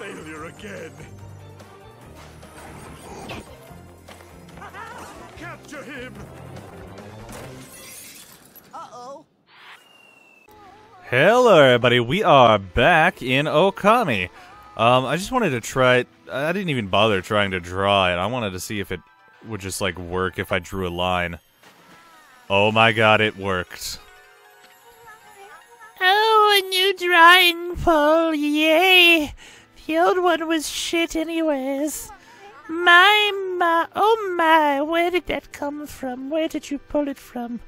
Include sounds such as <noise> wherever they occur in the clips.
failure again. Capture him! Uh-oh. Hello, everybody. We are back in Okami. Um, I just wanted to try. I didn't even bother trying to draw it. I wanted to see if it would just like work if I drew a line. Oh my god, it worked. Oh, a new drawing, Paul. Yay! The old one was shit, anyways. My, my, oh my, where did that come from? Where did you pull it from?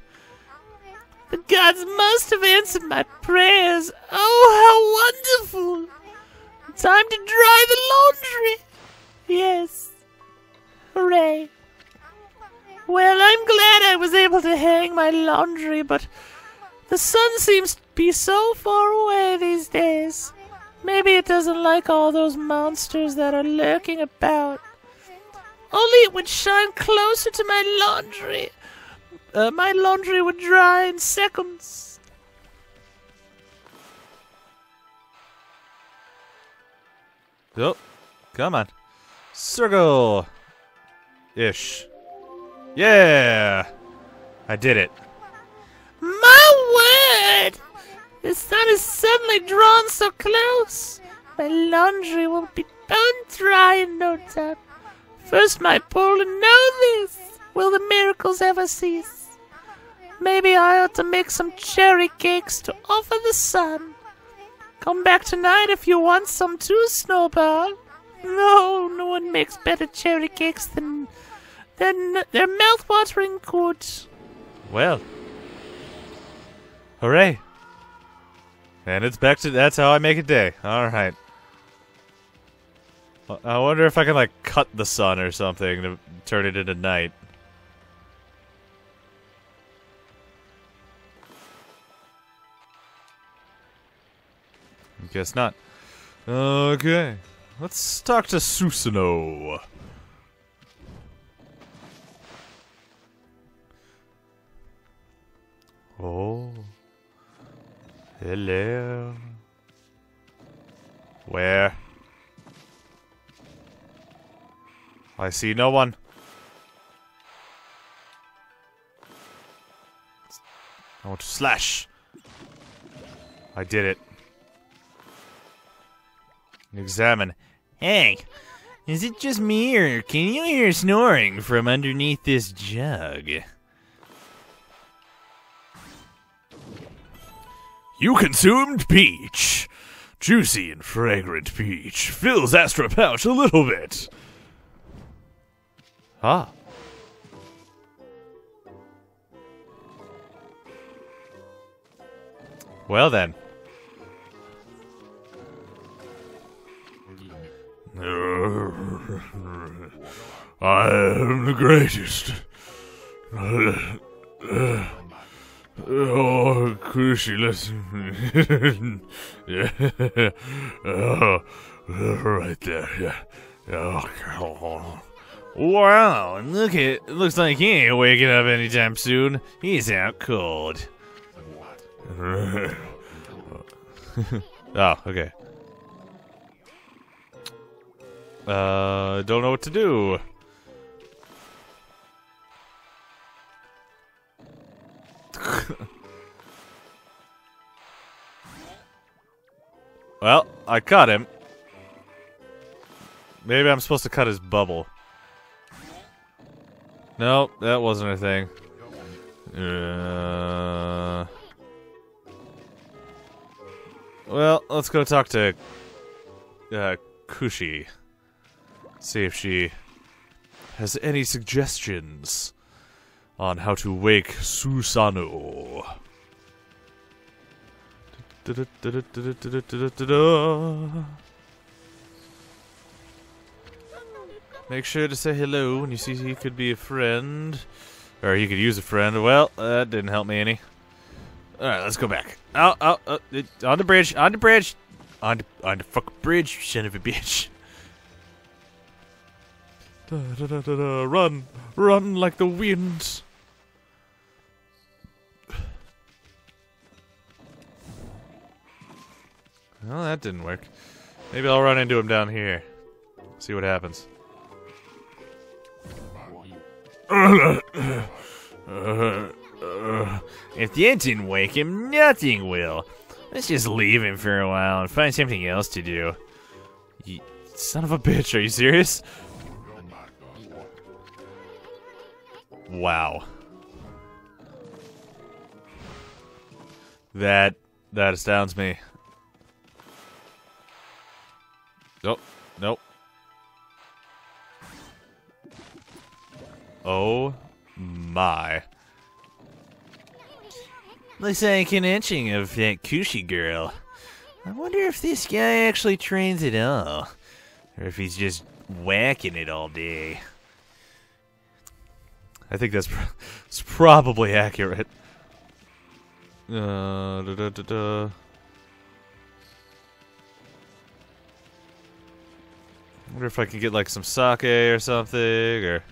The gods must have answered my prayers. Oh, how wonderful! Time to dry the laundry! Yes. Hooray. Well, I'm glad I was able to hang my laundry, but the sun seems to be so far away these days. Maybe it doesn't like all those monsters that are lurking about. Only it would shine closer to my laundry. Uh, my laundry would dry in seconds. Oh, come on. Circle! Ish. Yeah! I did it. My word! The sun is suddenly drawn so close. My laundry will be bone dry in no time. First my Poland know this. Will the miracles ever cease? Maybe I ought to make some cherry cakes to offer the sun. Come back tonight if you want some too, Snowball. No, no one makes better cherry cakes than than their mouth-watering good. Well. Hooray. And it's back to that's how I make a day. Alright. I wonder if I can like cut the sun or something to turn it into night. Guess not. Okay. Let's talk to Susanoo. Hello. Where? I see no one. I want to slash. I did it. Examine. Hey, is it just me or can you hear snoring from underneath this jug? You consumed peach. Juicy and fragrant peach fills Astral Pouch a little bit. Ah. Well then. <laughs> I am the greatest. <laughs> Oh, Kushi, listen. yeah. <laughs> Oh, right there. Yeah. Oh, wow, look at looks like he ain't waking up anytime soon. He's out cold. <laughs> oh, okay. Uh, don't know what to do. <laughs> well, I cut him. Maybe I'm supposed to cut his bubble. No, that wasn't a thing. Uh, well, let's go talk to uh, Kushi. See if she has any suggestions on how to wake Susanoo. Make sure to say hello when you see he could be a friend. Or he could use a friend. Well, that didn't help me any. Alright, let's go back. Out, out, uh, on the bridge, on the bridge. On the, on the fucking bridge, you son of a bitch. Da, da, da, da, da. Run, run like the wind. Well, that didn't work. Maybe I'll run into him down here. See what happens. if that didn't wake him, nothing will. Let's just leave him for a while and find something else to do. You son of a bitch, are you serious? Wow. That that astounds me. Nope. Nope. Oh my. Looks like an etching of that Kushi girl. I wonder if this guy actually trains at all. Or if he's just whacking it all day. I think that's, pr- that's <laughs> probably accurate. Uh, da, da, da, wonder if I can get like some sake or something, or.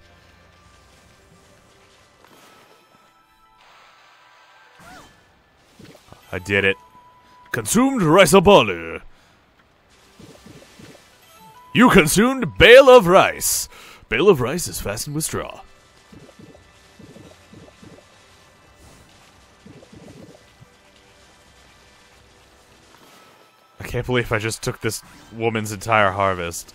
I did it. Consumed rice balu. You consumed bale of rice. Bale of rice is fastened with straw. Can't believe I just took this woman's entire harvest.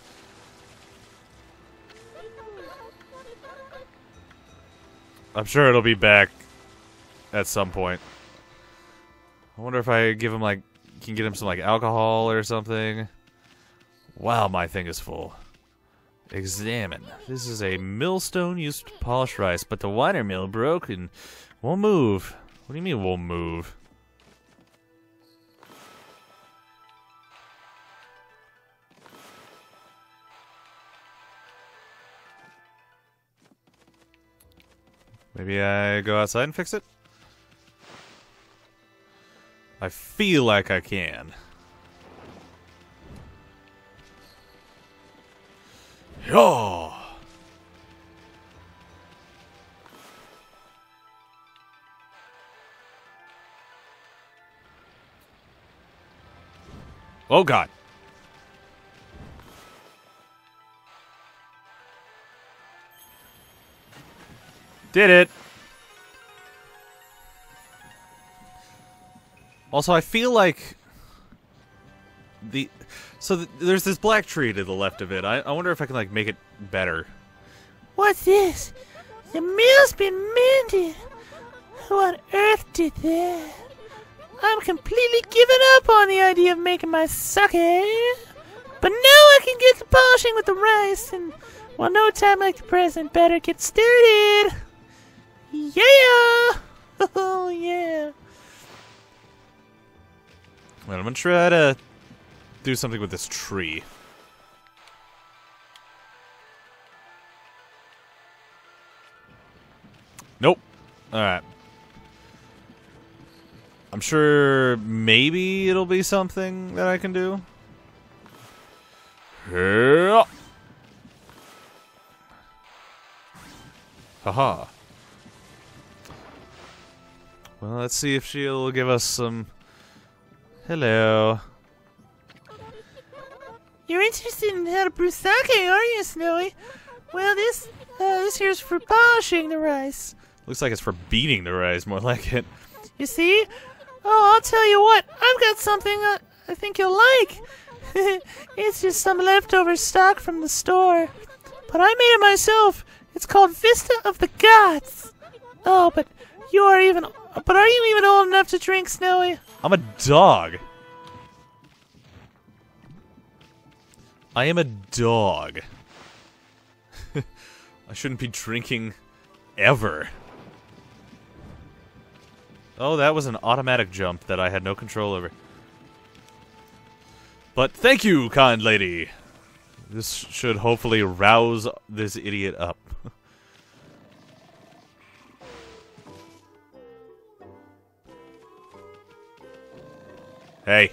I'm sure it'll be back at some point. I wonder if I give him like can get him some like alcohol or something. Wow, my thing is full. Examine. This is a millstone used to polish rice, but the wider mill broke and won't move. What do you mean won't move? Maybe I go outside and fix it? I feel like I can. Yeah. Oh god. Did it. Also, I feel like the so th there's this black tree to the left of it. I, I wonder if I can like make it better. What's this? The mill's been mended. Who on earth did that? I'm completely giving up on the idea of making my sake. But now I can get to polishing with the rice, and well, no time like the present, better get started. Yeah! Oh, <laughs> yeah. Well, I'm gonna try to do something with this tree. Nope. Alright. I'm sure maybe it'll be something that I can do. Haha. Well, let's see if she'll give us some. Hello. You're interested in how to brew sake, are you, Snowy? Well, this uh, this here's for polishing the rice. Looks like it's for beating the rice, more like it. You see? Oh, I'll tell you what. I've got something uh, I think you'll like. <laughs> it's just some leftover stock from the store, but I made it myself. It's called Vista of the Gods. Oh, but you are even. But are you even old enough to drink, Snowy? I'm a dog. I am a dog. <laughs> I shouldn't be drinking ever. Oh, that was an automatic jump that I had no control over. But thank you, kind lady. This should hopefully rouse this idiot up. Hey.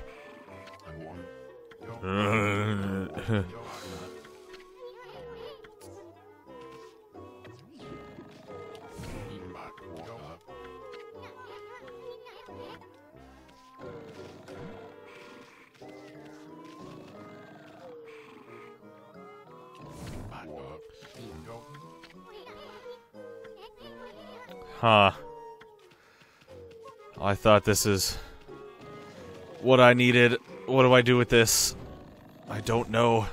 Huh. I thought this is what I needed. What do I do with this? I don't know.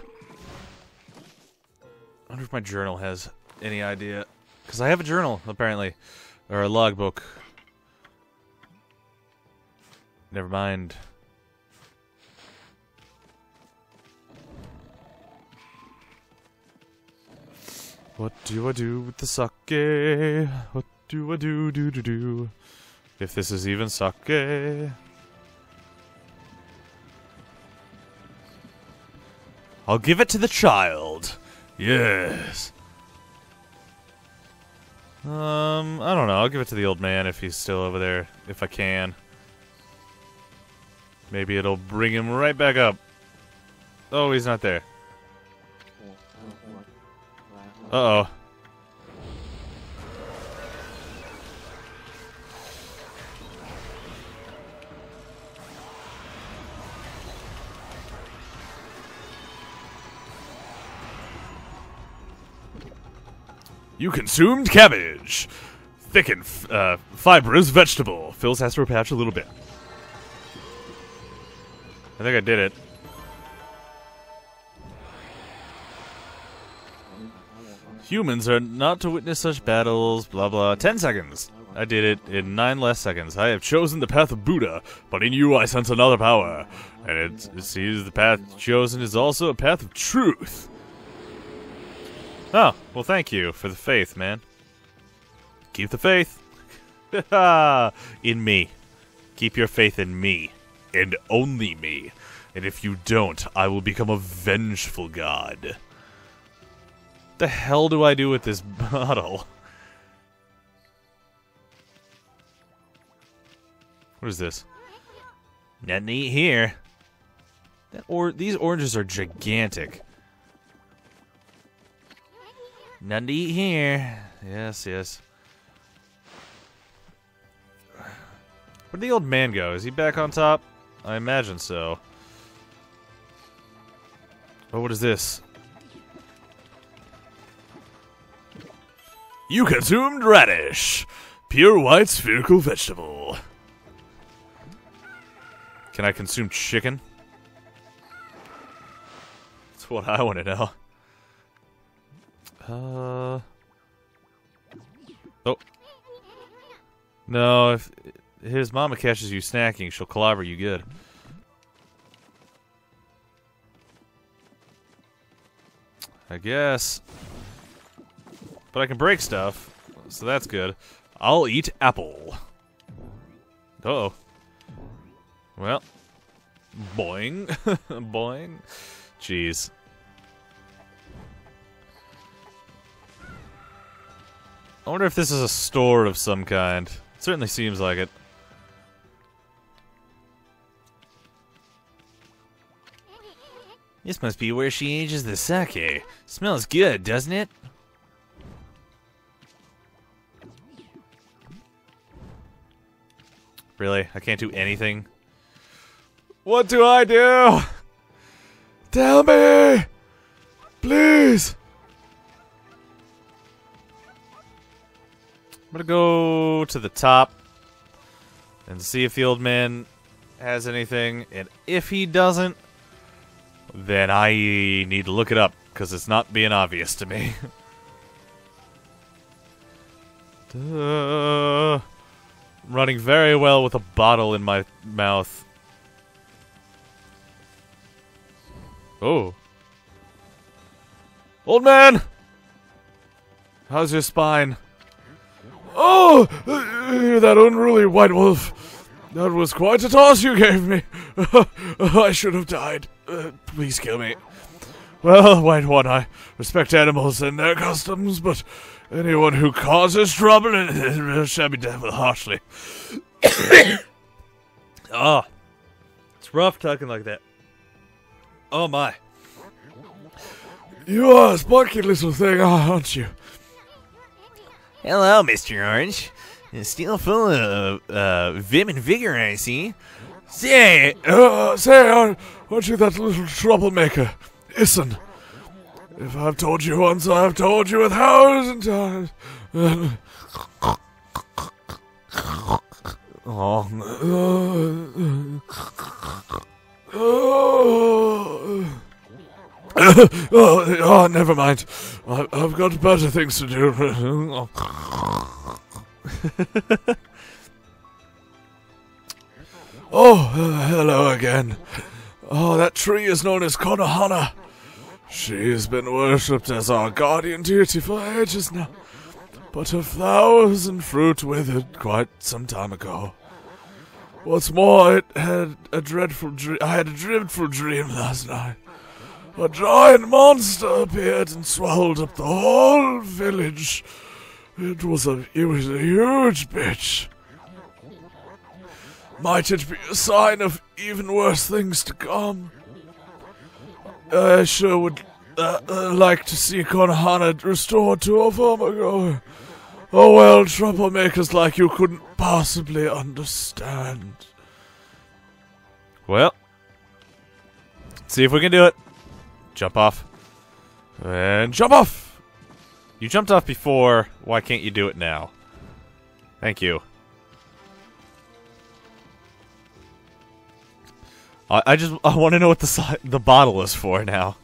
I wonder if my journal has any idea. Because I have a journal, apparently. Or a logbook. Never mind. What do I do with the sake? What do I do, do, do, do? If this is even sake. I'll give it to the child. Yes. Um, I don't know. I'll give it to the old man if he's still over there, if I can. Maybe it'll bring him right back up. Oh, he's not there. Uh-oh. You consumed cabbage. Thick and uh, fibrous vegetable. Fills has to patch a little bit. I think I did it. Humans are not to witness such battles, blah blah. Ten seconds. I did it in nine less seconds. I have chosen the path of Buddha, but in you I sense another power. And it, it seems the path chosen is also a path of truth. Oh, well, thank you for the faith, man. Keep the faith. <laughs> in me. Keep your faith in me. And only me. And if you don't, I will become a vengeful god. The hell do I do with this <laughs> bottle? What is this? Nothing to eat here. That or these oranges are gigantic. None to eat here. Yes, yes. Where'd the old man go? Is he back on top? I imagine so. Oh, what is this? You consumed radish. Pure white spherical vegetable. Can I consume chicken? That's what I want to know. Uh. Oh. No, if his mama catches you snacking, she'll clobber you good. I guess. But I can break stuff, so that's good. I'll eat apple. Uh oh Well. Boing. <laughs> Boing. Jeez. I wonder if this is a store of some kind. It certainly seems like it. This must be where she ages the sake. Smells good, doesn't it? Really? I can't do anything? What do I do? Tell me! Please! Gonna go to the top and see if the old man has anything. And if he doesn't, then I need to look it up because it's not being obvious to me. <laughs> Duh. running very well with a bottle in my mouth. Oh. Old man! How's your spine? Oh! That unruly white wolf. That was quite a toss you gave me. <laughs> I should have died. Uh, please kill me. Well, White One, I respect animals and their customs, but anyone who causes trouble shall be dealt with harshly. oh, <coughs> it's rough talking like that. Oh my. You are a spunky little thing, aren't you? Hello, Mr. Orange. Still full of uh, vim and vigor, I see. Say, Uh, say, aren't, you that little troublemaker? Listen. If I've told you once, I've told you a thousand times. Oh, oh, <laughs> oh, oh, never mind. I, I've got better things to do. <laughs> oh, hello again. Oh, that tree is known as Konohana. She has been worshipped as our guardian deity for ages now, but her flowers and fruit withered quite some time ago. What's more, it had a dreadful dream. I had a dreadful dream last night. A giant monster appeared and swallowed up the whole village. It was a it was a huge bitch. Might it be a sign of even worse things to come? I sure would uh, uh, like to see Konohana restored to her former glory. Oh well, troublemakers like you couldn't possibly understand. well. See if we can do it. Jump off. And jump off! You jumped off before. Why can't you do it now? Thank you. I, I just <laughs> I want to know what the the bottle is for now.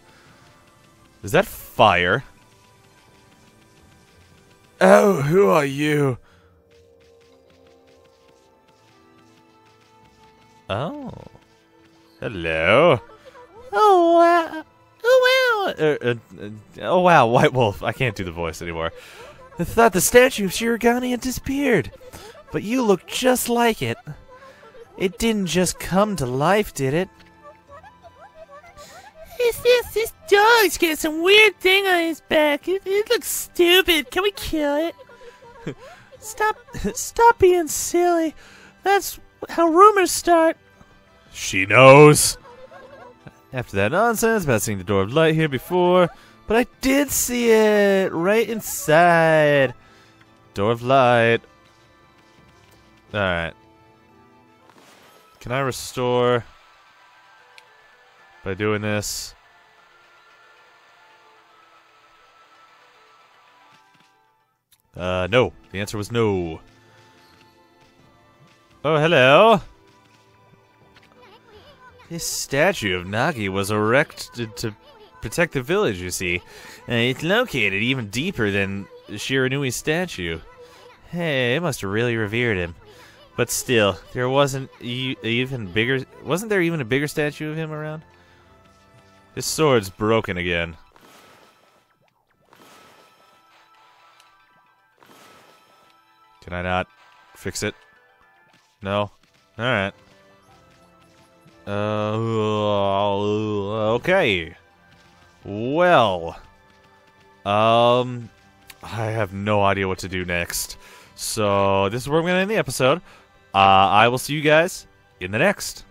Is that fire? Oh, who are you? Oh. Hello. Oh, uh, oh wow. Uh, uh, uh, oh wow, White Wolf. I can't do the voice anymore. I thought the statue of Shirogane had disappeared, but you look just like it. It didn't just come to life, did it? This, this, this dog's got some weird thing on his back. It, it looks stupid. Can we kill it? <laughs> stop, stop being silly. That's how rumors start. She knows. After that nonsense about seeing the door of light here before, but I did see it right inside. Door of light. Alright. Can I restore by doing this? Uh, no. The answer was no. Oh, hello. This statue of Nagi was erected to protect the village, you see. It's located even deeper than Shiranui's statue. Hey, it must have really revered him. But still, there wasn't even bigger. Wasn't there even a bigger statue of him around? His sword's broken again. Can I not fix it? No? Alright. Uh, okay. Well. Um, I have no idea what to do next. So, this is where I'm going to end the episode. Uh, I will see you guys in the next.